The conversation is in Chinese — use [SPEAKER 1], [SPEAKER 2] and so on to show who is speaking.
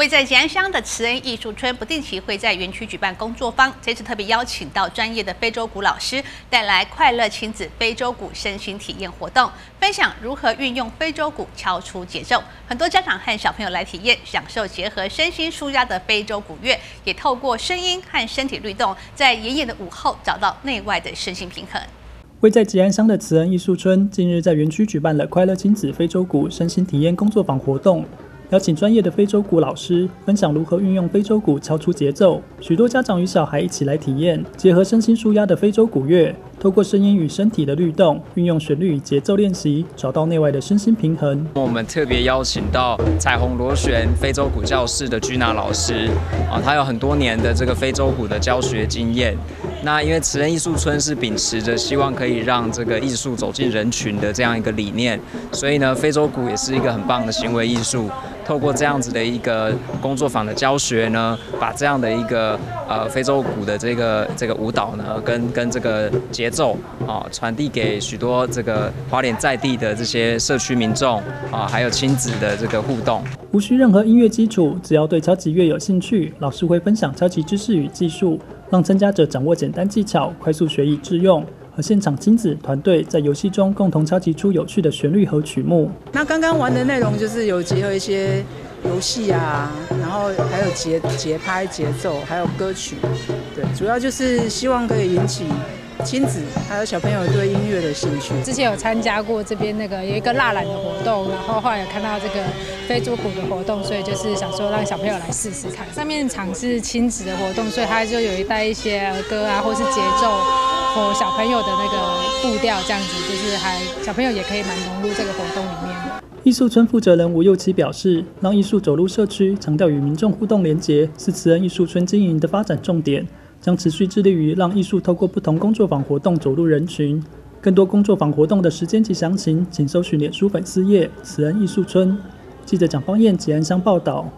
[SPEAKER 1] 位在吉安乡的慈恩艺术村不定期会在园区举办工作坊，这次特别邀请到专业的非洲鼓老师，带来快乐亲子非洲鼓身心体验活动，分享如何运用非洲鼓敲出节奏。很多家长和小朋友来体验，享受结合身心舒压的非洲鼓乐，也透过声音和身体律动，在炎炎的午后找到内外的身心平衡。
[SPEAKER 2] 位在吉安乡的慈恩艺术村近日在园区举办了快乐亲子非洲鼓身心体验工作坊活动。邀请专业的非洲鼓老师分享如何运用非洲鼓敲出节奏，许多家长与小孩一起来体验，结合身心舒压的非洲鼓乐，透过声音与身体的律动，运用旋律与节奏练习，找到内外的身心平衡。
[SPEAKER 3] 我们特别邀请到彩虹螺旋非洲鼓教室的居娜老师，啊，他有很多年的这个非洲鼓的教学经验。那因为慈恩艺术村是秉持着希望可以让这个艺术走进人群的这样一个理念，所以呢，非洲鼓也是一个很棒的行为艺术。透过这样子的一个工作坊的教学呢，把这样的一个呃非洲鼓的这个这个舞蹈呢，跟跟这个节奏啊，传递给许多这个花莲在地的这些社区民众啊，还有亲子的这个互动。
[SPEAKER 2] 无需任何音乐基础，只要对敲击乐有兴趣，老师会分享敲击知识与技术，让参加者掌握简单技巧，快速学以致用。和现场亲子团队在游戏中共同敲击出有趣的旋律和曲目。
[SPEAKER 4] 那刚刚玩的内容就是有结合一些游戏啊，然后还有节节拍、节奏，还有歌曲。对，主要就是希望可以引起亲子还有小朋友对音乐的兴趣。
[SPEAKER 5] 之前有参加过这边那个有一个蜡染的活动，然后后来有看到这个非洲鼓的活动，所以就是想说让小朋友来试试看。上面场是亲子的活动，所以它就有一带一些儿歌啊，或是节奏。和小朋友的那个步调，这样子就是还小朋友也可以蛮融入这个活动里面的。
[SPEAKER 2] 艺术村负责人吴佑琪表示，让艺术走入社区，强调与民众互动连结，是慈恩艺术村经营的发展重点，将持续致力于让艺术透过不同工作坊活动走入人群。更多工作坊活动的时间及详情，请搜寻脸书粉丝页慈恩艺术村。记者蒋方燕、吉安乡报道。